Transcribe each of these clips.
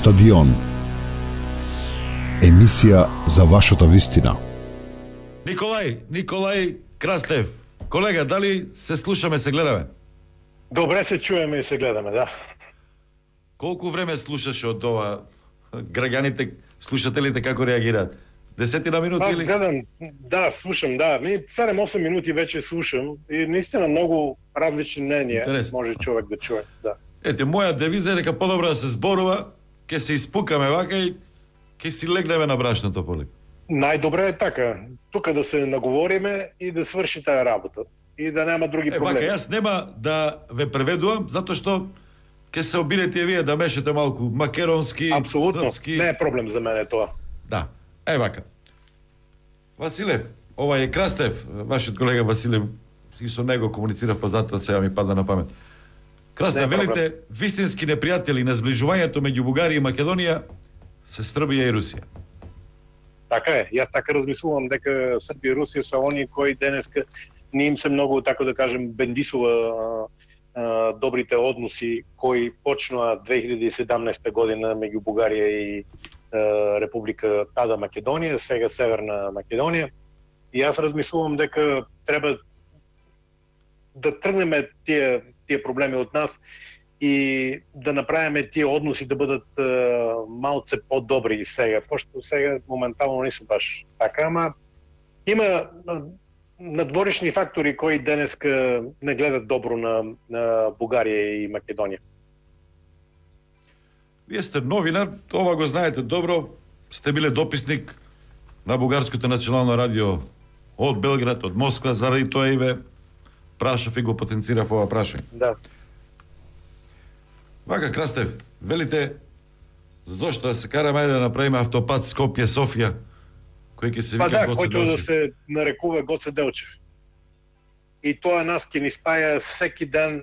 Стадион. Емисија за вашата вистина. Николај, Николај Крастев. Колега, дали се слушаме, се гледаме? Добре се чуеме и се гледаме, да. Колку време слушаше од ова? Граѓаните, слушателите како реагираат? Десетина минути Па, или? гледам, да, слушам, да. Ми 7-8 минути веќе слушам и наистина многу различни мненија Интересно. може човек да чуе, да. Ете, моја девиза е дека подобро да се зборува, ќе се испукаме вака и ќе си легнеме на брашното поле. Најдобре е така, тука да се наговориме и да сврши таа работа и да нема други Е, вака, проблеми. јас нема да ве преведувам, затоа што ќе се обидете и вие да мешате малку македонски, Апсолутно, српски. не е проблем за мене тоа. Да. Е вака. Василев, ова е Крастев, вашиот колега Василев, и со него комуницирав, па затоа сега ми падна на памет. Е проблем. велите, вистински непријатели на зближувањето меѓу Бугарија и Македонија се Србија и Русија. Така е, јас така размислувам дека Србија и Русија се они кои денеска не им се многу, така да кажем, бендисува а, добрите односи кои почнаа 2017 година меѓу Бугарија и а, Република тада Македонија, сега Северна Македонија. И јас размислувам дека треба да тргнеме тие тие проблеми од нас и да направиме тие односи да бидат е, малце подобри сега, пошто сега моментално не се баш така, ама има надворешни фактори кои денеска не гледат добро на, на Бугарија и Македонија. Вие сте новинар, ова го знаете добро, сте биле дописник на Бугарското национално радио од Белград, од Москва, заради тоа и ве прашав и го потенцирав ова прашање. Да. Вака Крастев, велите зошто да се караме ајде да направиме автопат Скопје Софија кој ќе се Па вика да, Гоце којто да Делчев. се нарекува Гоце Делчев. И тоа нас ќе ни спаја секи ден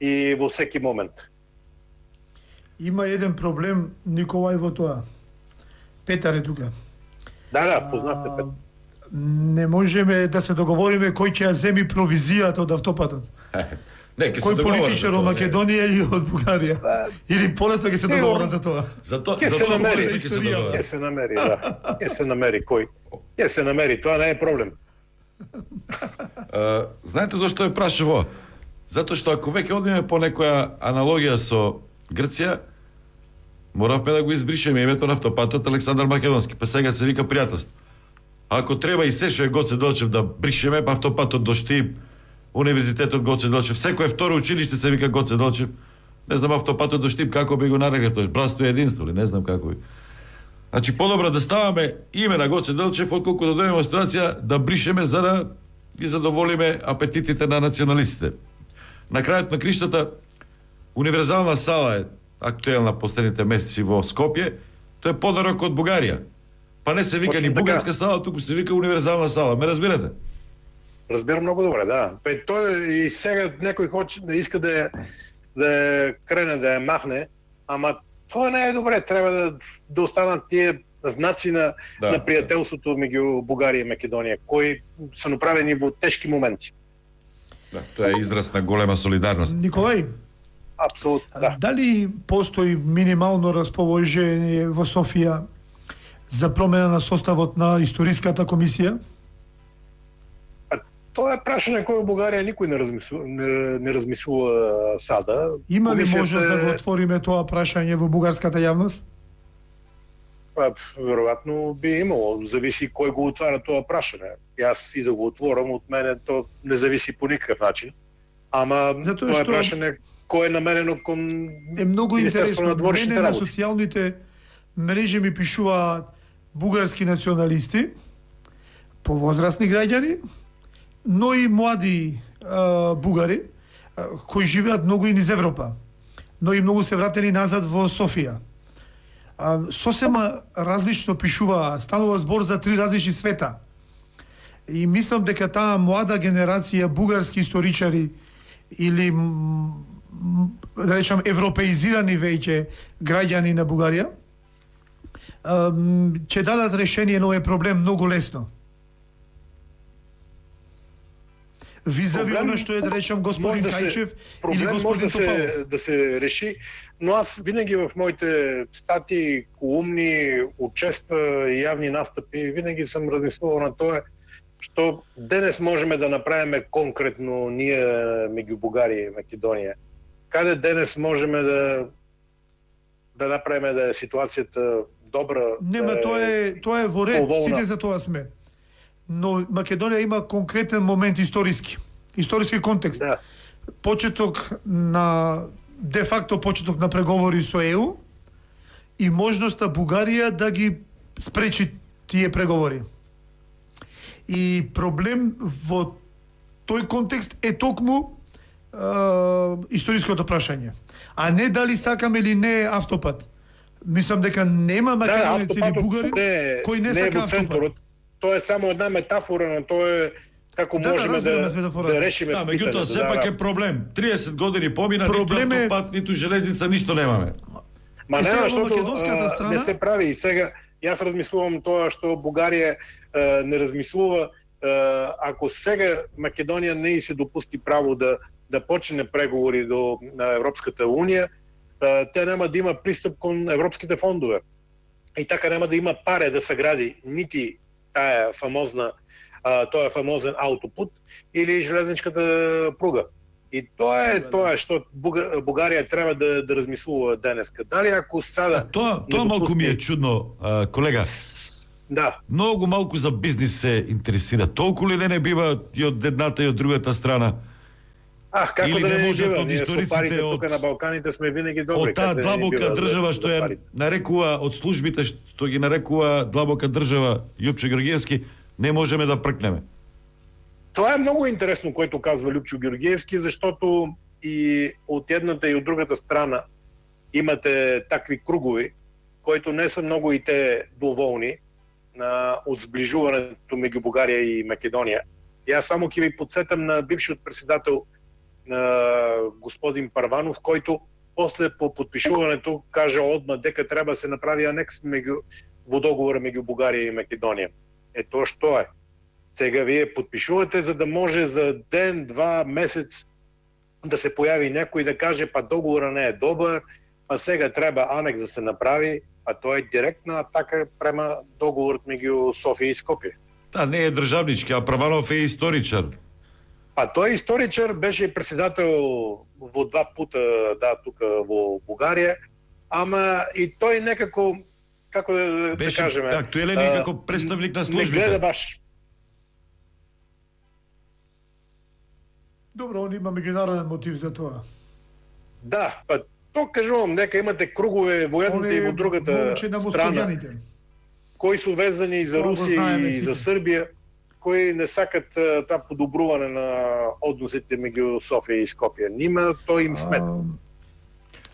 и во секи момент. Има еден проблем, Николај, во тоа. Петар е тука. Да, да, познате Петар. Не можеме да се договориме кој ќе ја земи провизијата од автопатот. Не, ќе се Кој политичар од. Македонија или од Бугарија? Или полесно ќе се договорат за тоа. За тоа, Ќе за се намери ќе се. Ќе намери, да. Ќе се намери кој. Ќе се намери, тоа не е проблем. Знаете зашто е прашав ова? Затоа што ако веќе одиме по некоја аналогија со Грција, моравме да го избришеме името на автопатот Александар Македонски, па сега се вика пријателство. Ако треба и се што е Гоце Делчев да бришеме, па автопатот до Штип, Универзитетот Гоце Делчев, секое второ училиште се вика Гоце Делчев. Не знам автопатот до Штип како би го нарекал тоа, братство и единство или не знам како би. Значи подобро да ставаме име на Гоце Делчев отколку да дојдеме во ситуација да бришеме за да ги задоволиме апетитите на националистите. На крајот на криштата универзална сала е актуелна последните месеци во Скопје, тоа е подарок од Бугарија. Па не се вика ни така. бугарска сала, туку се вика универзална сала. Ме разбирате? Разбирам многу добре, да. Па и тоа и сега некој хоче да иска да да крене да ја махне, ама тоа не е добре, треба да да останат тие знаци на Да, на пријателството меѓу Бугарија и Македонија кои се направени во тешки моменти. Да, тоа е израз на голема солидарност. Николај, Апсолутно, да. дали постои минимално расположение во Софија за промена на составот на историската комисија? Тоа е прашање кое во Бугарија никој не размислува, не, не размислува сада. Има ли Комисијата можност да го е- отвориме тоа прашање во бугарската јавност? Па, веројатно би имало, зависи кој го отвара тоа прашање. Јас и да го отворам, од мене то не зависи по никаков начин. Ама Затоа тоа е што- прашање кое е наменено кон Е многу на интересно. дворешните Мене на работи. социјалните мрежи ми пишуваат бугарски националисти, повозрастни граѓани, но и млади а, бугари а, кои живеат многу и низ Европа, но и многу се вратени назад во Софија. А, сосема различно пишува, станува збор за три различни света. И мислам дека таа млада генерација бугарски историчари или да речам европеизирани веќе граѓани на Бугарија ќе дадат решение на овој проблем многу лесно. визави Проблем она што е да речам господин да се- Кајчев или проблем може господин да се, Топалов. да се реши, но аз винаги в моите стати, колумни, учества и јавни настапи, винаги сам размислувал на тоа што денес можеме да направиме конкретно ние меѓу Бугарија и Македонија. Каде денес можеме да да направиме да е ситуацијата добра? Нема, тоа е тоа е во ред, поволна. сите за тоа сме. Но Македонија има конкретен момент историски. Историски контекст. Да. Почеток на де факто почеток на преговори со ЕУ и можноста Бугарија да ги спречи тие преговори. И проблем во тој контекст е токму е, историското прашање. А не дали сакаме или не автопат. Мислам дека нема македонеци или автопатот бугари не, кои не не е сака во автопат. центарот. Тоа е само една метафора на тоа е како Да, да, можеме да, метафората. да решиме Да, меѓутоа сепак да, е проблем. 30 години помина, Проблем ниту е- автопат, ниту железница, ништо немаме. Ма Е, сега нема во што македонската страна- не се прави и сега јас размислувам тоа што Бугарија е, не размислува е, ако сега Македонија не и се допусти право да да почне преговори до на Европската унија, те нема да има пристап кон европските фондове. И така нема да има паре да се гради нити тая фамозна а, тоа фамозен аутопут или железничката пруга. И тоа е тоа што Буга- Бугарија треба да да размислува денеска. Дали ако А, сада тоа не тоа малку ми е допусти- чудно, а, колега. Да, Многу малку за бизнис се интересира. Толку ли не не бива и од едната и од другата страна? Ах, како Или да не не можат бива, од историците парите од- тука на Балканите сме винаги добри. од таа длабока држава што ја нарекува од службите што ги нарекува длабока држава Јупче Георгиевски, не можеме да пркнеме. Тоа е многу интересно което казва Лјупчо Георгиевски, заштото и од едната и од другата страна имате такви кругови, кои не се многу и те доволни на од зближувањето меѓу Бугарија и Македонија. Јас само ќе ви подсетам на бившиот председател господин Парванов, којто после по подпишувањето кажа одма дека треба да се направи анекс меѓу во договора меѓу Бугарија и Македонија. Е тоа што е? Сега вие подпишувате за да може за ден, два, месец да се појави некој да каже па договора не е добар, па сега треба анекс да се направи, а тоа е директна атака према договорот меѓу Софија и Скопје. Та не е државнички, а Праванов е историчар. Па тој историчар беше председател во два пута да тука во Бугарија, ама и тој некако како да, да Беше кажеме, актуелен и како представник на не гледа службите. баш. Добро, он има меѓународен мотив за тоа. Да, па то кажувам, дека имате кругове во едната и во другата страна, кои су везани и за Тоа Русија и за Србија, кои не сакат а, таа подобрување на односите меѓу Софија и Скопје. Нима тој им смета.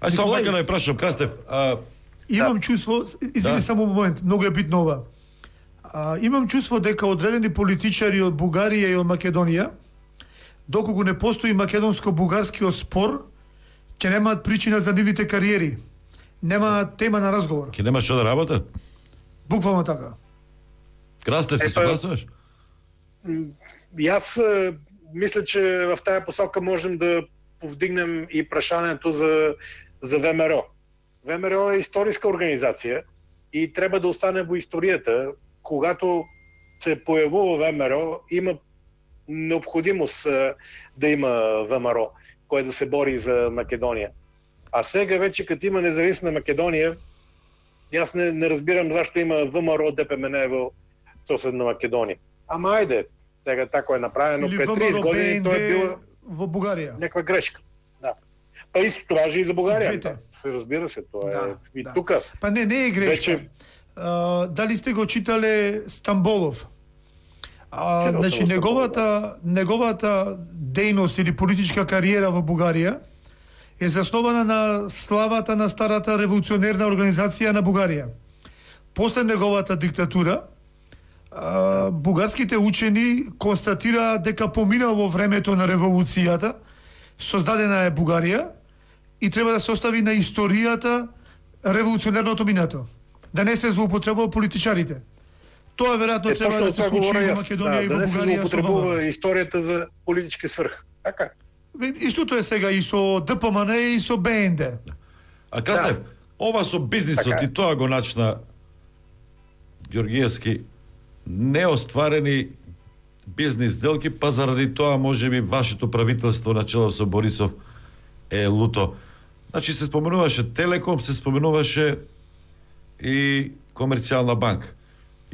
А, Ај само така да ја прашам, Крастев, а, Имам чувство, извини Да. само момент, многу е битно ова. А, имам чувство дека одредени политичари од Бугарија и од Македонија, доколку не постои македонско-бугарскиот спор, ќе немаат причина за нивните кариери. Нема тема на разговор. ќе нема што да работат? Буквално така. Крастев, се согласуваш? Јас мисля, че в тая посока можем да повдигнем и прашањето за, за ВМРО. ВМРО е историска организација и треба да остане во историјата. Когато се појавува ВМРО, има необходимост да има ВМРО, кое да се бори за Македонија. А сега веќе като има независна Македонија, јас не, не разбирам зашто има ВМРО ДПМН во соседна Македонија. Ама ајде, сега тако е направено Или пред 30 ВМРО години тоа е било во Бугарија. некаква грешка. Да. Па исто важи и за Бугарија. Двете. Разбира се, тоа Да, е и да. тука. Па не, не е грешка. Веќе- А, дали сте го читале Стамболов? А, Читал значи го неговата неговата дејност или политичка кариера во Бугарија е заснована на славата на старата револуционерна организација на Бугарија. После неговата диктатура, бугарските учени констатираа дека поминал во времето на револуцијата, создадена е Бугарија и треба да се остави на историјата револуционерното минато. Да не се злоупотребува политичарите. Тоа веројатно Е, треба да се случи и во Македонија и да, во да не се Бугарија историјата за политички сврх. Така. Истото е сега и со ДПМН и со БНД. А Крастев, ова со бизнисот Така и тоа го начна Георгиевски неостварени бизнис делки, па заради тоа можеби вашето правителство на чело со Борисов е луто. Значи се споменуваше Телеком, се споменуваше и Комерцијална банка.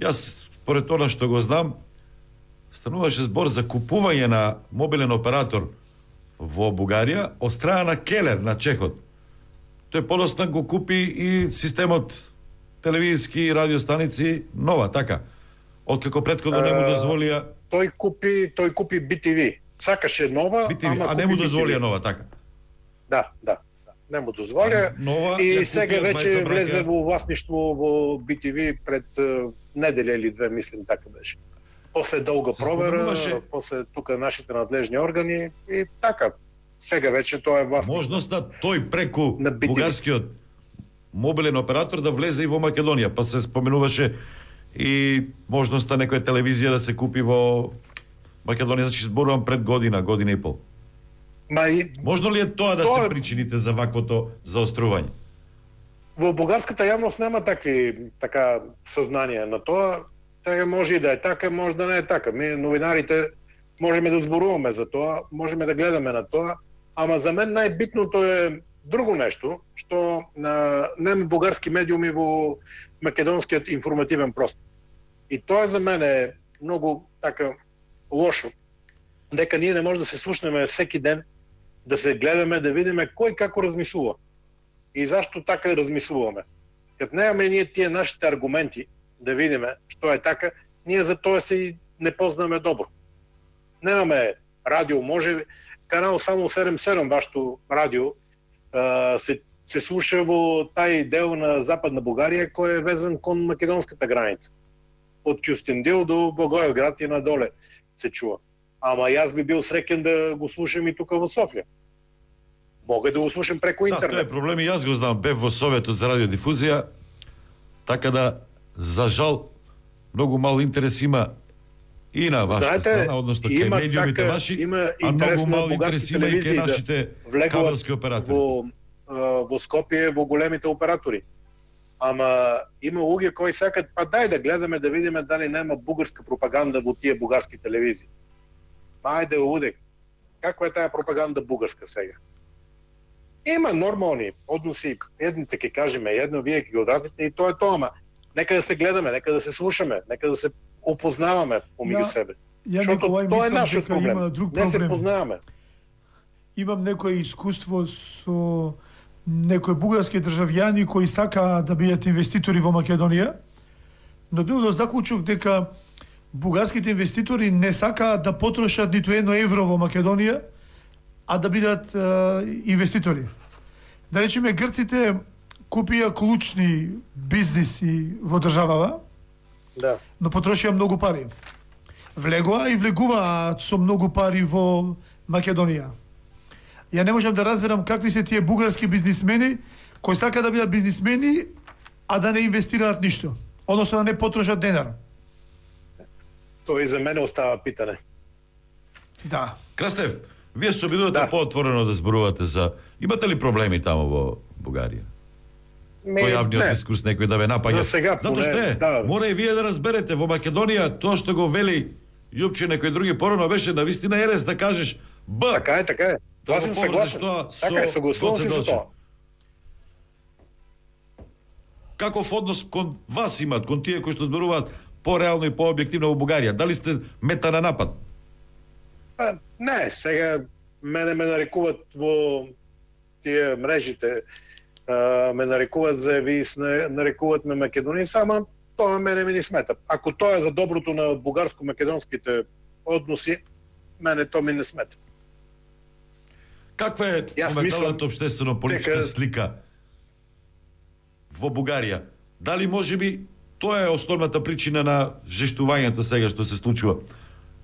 Јас, според тоа што го знам, стануваше збор за купување на мобилен оператор во Бугарија од страна на Келер на Чехот. Тој подосна го купи и системот телевизиски и радиостаници нова, така. Откако претходно не му дозволија Тој купи, тој купи BTV. Сакаше нова, BTV, ама а не му дозволија нова, така. Да, да. да. Не му дозволија. Нова И сега веќе влезе во власништво во BTV пред е, неделја или две, мислим така беше. После долга провера, после тука нашите надлежни органи и така. Сега веќе тоа е власништво. Можноста тој преку бугарскиот мобилен оператор да влезе и во Македонија, па се споменуваше и можноста некоја телевизија да се купи во Македонија, значи зборувам пред година, година и пол. Ма и Можно ли е тоа да Тоа се причините за ваквото заострување? во бугарската јавност нема такви така сознанија на тоа. Така може и да е така, може да не е така. Ми новинарите можеме да зборуваме за тоа, можеме да гледаме на тоа, ама за мен најбитното е друго нешто, што на, нема бугарски медиуми во македонскиот информативен простор. И тоа за мене многу така лошо, дека ние не може да се слушнеме секи ден, да се гледаме, да видиме кој како размислува и зашто така размислуваме. Кад немаме ние тие нашите аргументи да видиме што е така, ние за тоа се и не познаме добро. Немаме радио, може канал само 77 вашето радио се се слуша во тај дел на западна Бугарија кој е везан кон македонската граница. Од Кюстендил до Благоевград и надоле се чува. Ама јас би бил среќен да го слушам и тука во Софија. Мога да го слушам преку Да, тоа интернет. е проблем и јас го знам, бев во Советот за радиодифузија, така да, за жал, многу мал интерес има и на вашата Знаете, страна, односно кај медиумите така- ваши, има а многу мал интерес има и кај да нашите влегуваат кабелски оператори. во во Скопје во големите оператори. Ама има луѓе кои сакат па дај да гледаме да видиме дали нема бугарска пропаганда во тие бугарски телевизии. Па ајде лудек. Каква е таа пропаганда бугарска сега? Има нормални односи, едните ќе кажеме едно, вие ќе го одразите и тоа е тоа, ама нека да се гледаме, нека да се слушаме, нека да се опознаваме помеѓу себе. Ја Николај тоа е нашиот проблем. има друг Не се проблем. познаваме. Имам некое искуство со некои бугарски државјани кои сакаа да бидат инвеститори во Македонија, но дуо до заклучок дека бугарските инвеститори не сакаат да потрошат ниту едно евро во Македонија, а да бидат е, инвеститори. Да речеме, грците купија клучни бизниси во државава, Да. но потрошија многу пари. Влегоа и влегуваат со многу пари во Македонија. Ја не можам да разберам какви се тие бугарски бизнисмени кои сакаат да бидат бизнисмени, а да не инвестираат ништо. Односно да не потрошат денар. Тоа и за мене остава питане. Да. Крастев, вие се обидувате Да. поотворено да зборувате за... Имате ли проблеми таму во Бугарија? Ме, По јавниот не. дискурс некој да ве напаѓа. Сега Затоа што е, да. мора и вие да разберете, во Македонија тоа што го вели Јупче некој други порано беше на вистина ерес да кажеш Б. Така е, така е. Да Тоа го сум согласен. тоа со Така е, согласувам се Делчев. тоа. Каков однос кон вас имат, кон тие кои што зборуваат пореално и пообјективно во Бугарија? Дали сте мета на напад? Па, не, сега мене ме нарекуваат во тие мрежите, ме нарекуваат за ви, нарекуваат ме македонец, ама тоа мене ми не смета. Ако тоа е за доброто на бугарско-македонските односи, мене тоа ми не смета. Каква е моменталната мислам обштествено-политичка дека- слика во Бугарија? Дали може би тоа е основната причина на жештувањето сега што се случува?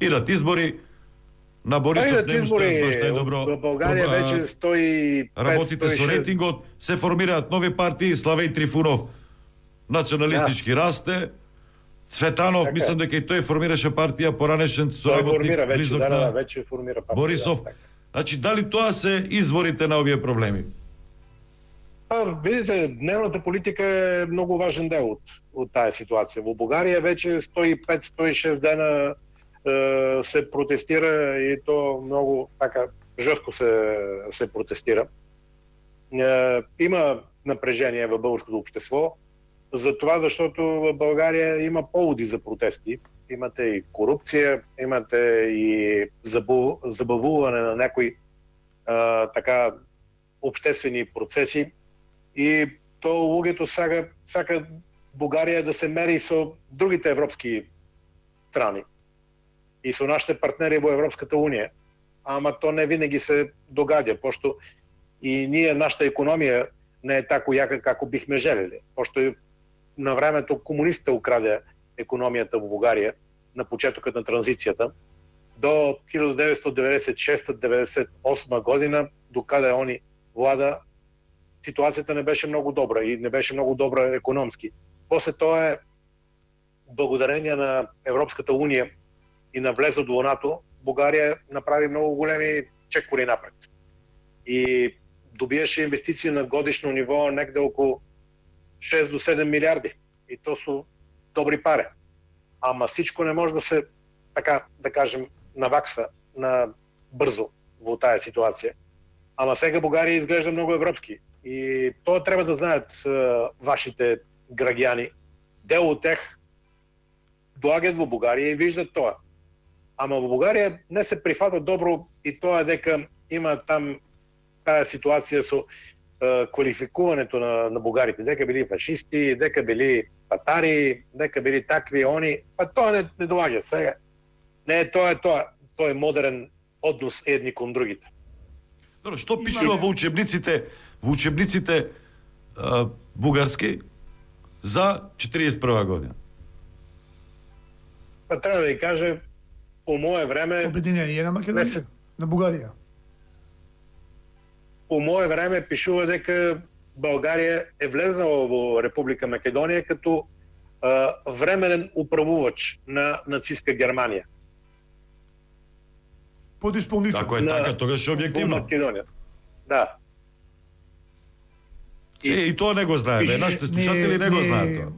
Идат избори, на Борисов Ајде, не му стојат избори баш најдобро. во Българија веќе стои Работите со рейтингот, се формираат нови партии, Славеј Трифунов националистички Да. расте, Цветанов, Така мислам дека и тој формираше партија поранешен Тој соработник близок да, да, на веќе формира партија. Борисов. Да, така. Значи, дали тоа се изворите на овие проблеми? Па, видите, дневната политика е многу важен дел од, од таа ситуација. Во Бугарија веќе 105-106 дена се протестира и то многу така жестко се се протестира. Е, има напрежение во българското општество, за това защото во България има поводи за протести. Имате и корупција, имате и забу, забавување на некои а, така обществени процеси и то луѓето сака сака Бугарија да се мери со другите европски страни и со нашите партнери во Европската унија. Ама то не винаги се догаѓа, пошто и ние нашата економија не е тако јака како бихме желели, пошто на времето комунистите украде економијата во Бугарија на почетокот на транзицијата до 1996-98 година, докаде они влада, ситуацијата не беше многу добра и не беше многу добра економски. После тоа е благодарение на Европската унија и на влезот во НАТО, Бугарија направи многу големи чекори напред. И добиеше инвестиции на годишно ниво некде околу 6 до 7 милиарди. И то су добри пари. Ама всичко не може да се така да кажем навакса на брзо во таа ситуација. Ама сега Бугарија изглежда многу европски и тоа треба да знаат е, вашите граѓани. Дел од тех доаѓаат во Бугарија и виждат тоа. Ама во Бугарија не се прифатат добро и тоа дека има там таа ситуација со е, квалификувањето на, на бугарите, дека били фашисти, дека били патари, дека били такви они, па тоа не, не доаѓа сега. Не тоа е тоа, тоа е модерен однос едни кон другите. Добро, што пишува во учебниците, во учебниците а, бугарски за 41 година? Па треба да ви каже, по мое време, Обединение на Не Македонија, на Бугарија. по мое време пишува дека Българија е влезнала во Република Македонија като а, временен управувач на нацистска Германија. Подисполнител. Ако е На- така, тогаш е објективно. Македонија. Да. Е, и тоа не го знаеме, Пишеш- нашите слушатели не го знаат тоа.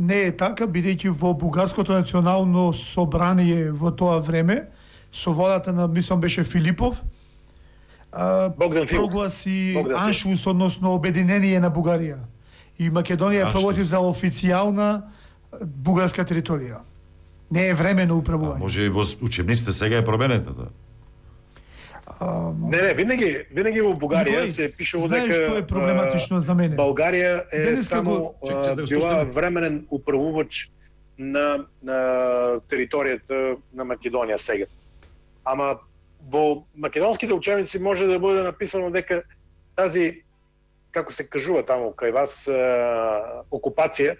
Не е така, бидејќи во Бугарското национално собрание во тоа време, со водата на, мислам, беше Филипов, а, Богдан прогласи Богдан. Аншус, односно обединение на Бугарија. И Македонија прогласи за официјална бугарска територија. Не е времено А, управување. може и во учебниците сега е променета Не, не, винаги, винаги во Бугарија Никој, се пишува знаеш дека што е проблематично за мене? Българија е Денеска само го- да била временен управувач на, на територијата на Македонија сега. Ама во македонските учебници може да биде написано дека тази како се кажува таму кај вас окупација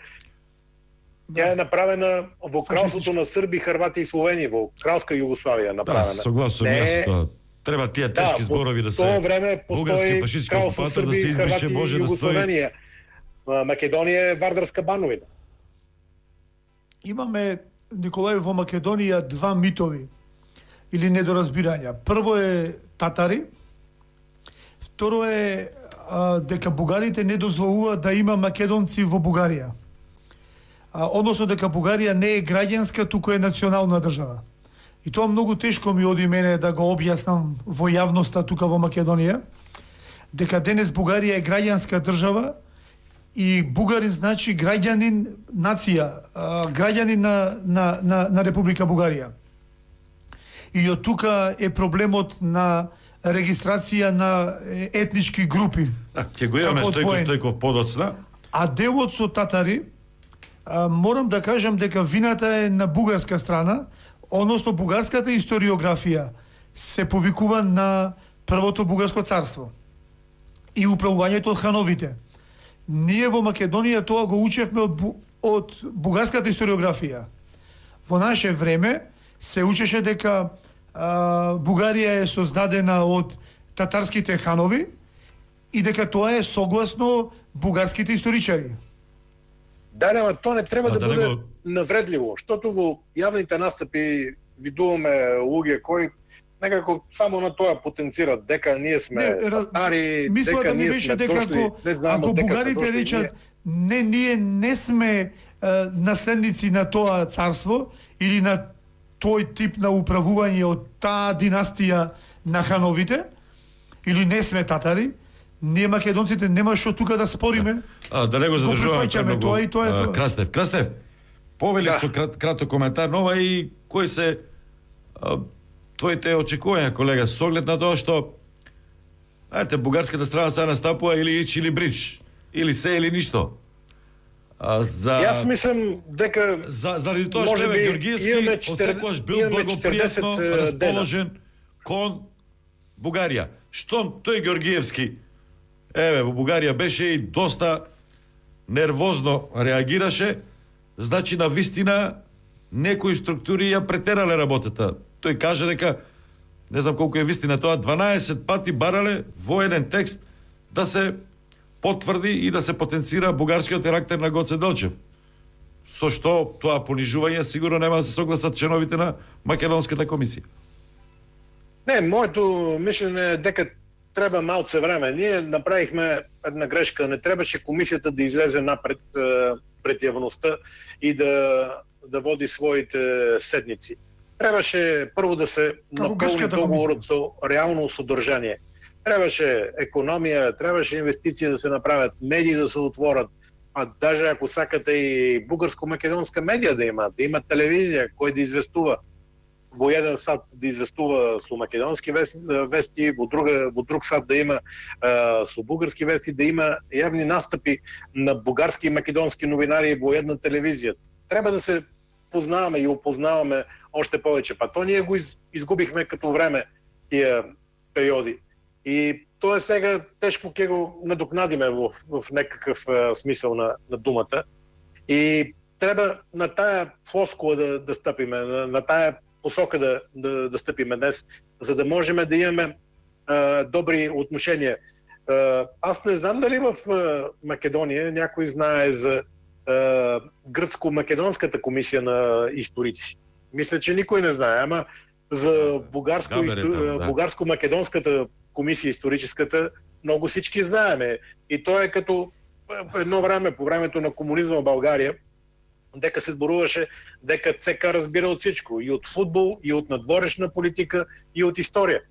Тя е направена во кралството на Срби, Хрвати и Словенија, во кралска Југославија Да, направена. согласувам Не јас е- тоа. Треба тие тешки во зборови да тоа се време бугарски постои фашистски окупатор да се избрише, Хрвати може да стои Македонија е Вардарска бановина. Имаме, Николај, во Македонија два митови или недоразбирања. Прво е татари, второ е а, дека бугарите не дозволуваат да има македонци во Бугарија. А, односно дека Бугарија не е граѓанска, туку е национална држава. И тоа многу тешко ми оди мене да го објаснам во јавноста тука во Македонија, дека денес Бугарија е граѓанска држава и бугарин значи граѓанин нација, а, граѓанин на, на, на, на Република Бугарија. И од тука е проблемот на регистрација на етнички групи. Да, ќе го имаме Стојко. Стојков подоцна. А делот со татари, а, морам да кажам дека вината е на бугарска страна, односно бугарската историографија се повикува на првото бугарско царство и управувањето од хановите. Ние во Македонија тоа го учевме од, бу, од бугарската историографија. Во наше време се учеше дека а, Бугарија е создадена од татарските ханови и дека тоа е согласно бугарските историчари. Да, не, ама тоа не треба А да, да биде го навредливо, штото во јавните настапи видуваме луѓе кои некако само на тоа потенцират дека ние сме Не, раз- татари, Мислата дека ми ние беше сме дека дошли, ако, не знаеме ако дека бугарите дошли речат ние. не, ние не сме е, наследници на тоа царство или на тој тип на управување од таа династија на хановите, или не сме татари, ние македонците нема што тука да спориме. А, да не го задржуваме премногу. тоа и тоа е тоа. Крастев, Крастев, повели Да. со крат, краток коментар нова и кои се а, твоите очекувања, колега, со оглед на тоа што Ајте, бугарската страна сега настапува или ич или брич, или се или ништо. А, за... Јас мислам дека За, заради тоа што Еве Георгиевски имаме од четир- секогаш бил благопријатно 40 дена. расположен кон Бугарија. Штом тој Георгиевски еве во Бугарија беше и доста нервозно реагираше, значи на вистина некои структури ја претерале работата. Тој каже дека не знам колку е вистина тоа, 12 пати барале во еден текст да се потврди и да се потенцира бугарскиот карактер на Гоце Делчев со што тоа понижување сигурно нема да се согласат членовите на Македонската комисија. Не, моето мислење е дека треба малце време. Ние направихме една грешка. Не требаше комисијата да излезе напред пред јавноста и да да води своите седници. Требаше прво да се наполни грчката договорот со реално содржание. Требаше економија, требаше инвестиции да се направат, медии да се отворат, а даже ако сакате и бугарско-македонска медија да има, да има телевизија кој да известува во еден сат да известува со македонски вести, во друга во друг сат да има е, со бугарски вести, да има јавни настапи на бугарски и македонски новинари во една телевизија. Треба да се познаваме и опознаваме още повеќе, па то ние го изгубихме като време тие периоди. И тоа сега тешко ќе го надокнадиме во, во некаков е, смисел на, на думата. И треба на тая флоскула да, да стъпиме, на, на тая посока да, да, да стъпиме днес, за да можем да имаме а, добри отношения. А, аз не знам дали в а, Македония някой знае за гръцко-македонската комисия на историци. Мисля, че никой не знае, ама за бугарско, исто- там, да. бугарско-македонската комисия историческата много всички знаеме. И то е като едно време, по времето на комунизма в България, дека се зборуваше дека ЦК разбира од всичко, и од футбол, и од надворешна политика, и од историја.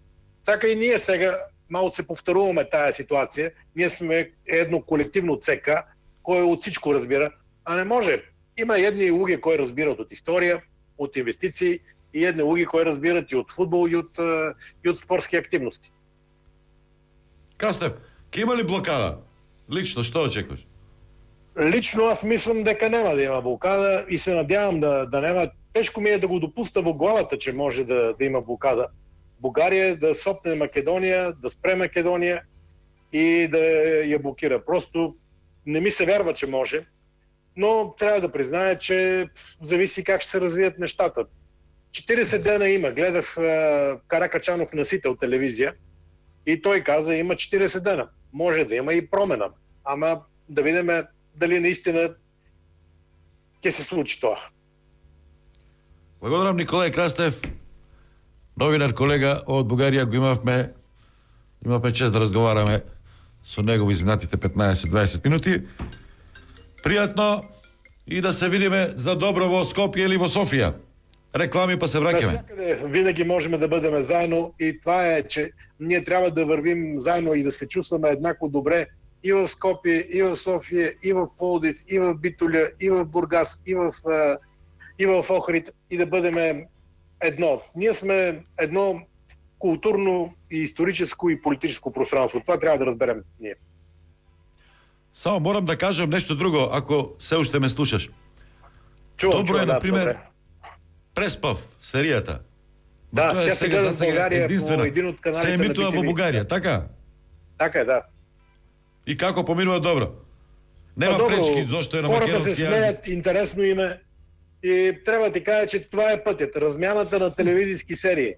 Така и ние сега малку се повторуваме таа ситуација. Ние сме едно колективно ЦК кој од всичко разбира, а не може. Има едни луѓе кои разбираат од историја, од инвестиции и едни луѓе кои разбираат и од футбол и од и од спортски активности. Крастев, ќе има ли блокада? Лично, што очекуваш? Лично аз мислам дека нема да има блокада и се надявам да, да нема. Тешко ми е да го допуста во главата, че може да, да има блокада. Бугарија да сопне Македонија, да спре Македонија и да ја блокира. Просто не ми се верва, че може, но треба да признае, че зависи как ще се развият нещата. 40 дена има. Гледах е, Каракачанов на Сител телевизия и той каза има 40 дена. Може да има и промена. Ама да видиме дали наистина ќе се случи тоа. Благодарам Николај Крастев, новинар колега од Бугарија, го имавме имавме чест да разговараме со него во изминатите 15-20 минути. Пријатно и да се видиме за добро во Скопје или во Софија. Реклами па се враќаме. Навсякъде винаги можем да бъдем заедно и това е, че ние трябва да вървим заедно и да се чувстваме еднакво добре и в Скопие, и в София, и в Пловдив, и в Битоля, и в Бургас, и в, а, и в Охрид и да бъдем едно. Ние сме едно културно и историческо и политическо пространство. Това трябва да разберем ние. Само морам да кажам нешто друго, ако се уште ме слушаш. Чувам, Добро чувам, е, да, например, добре. Преспав, серијата. Да, Тоа е тя се гледа в за сега България по единствена. един от каналите Се на емитува во. Бугарија, така? Така е, да. И како поминува добро. Нема Па добро, пречки зошто е на македонски се јазик. смеят, интересно име. И трябва да ти кажа, че това е пътят. Размяната на телевизijски серии.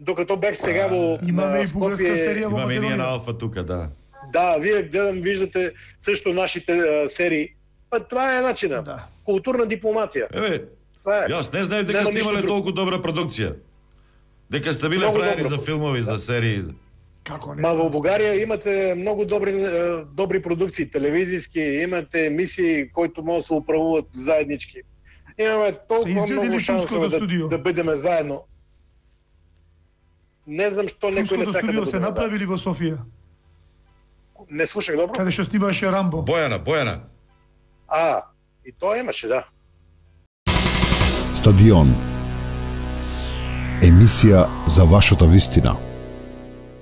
Докато бех сега во Имаме на и бугарска серија во Имаме и ние на. Алфа тука, да. Да, вие гледам, виждате също нашите а, серии. Па това е начина. Да. Културна дипломатија. Еве, Това е. јас не знаев дека сте имале толку добра продукција. Дека сте биле фраери добра за филмови, за серии. Како не? Ма во Бугарија имате многу добри добри продукции телевизиски, имате емисии кои може да се управуваат заеднички. Имаме толку многу шансови да, студио? да бидеме заедно. Не знам што некој не сака да бидеме направили во Софија. Не слушах добро? каде што снимаше Рамбо. Бојана, Бојана. А, и тоа имаше, да. Стадион. Емисија за вашата вистина.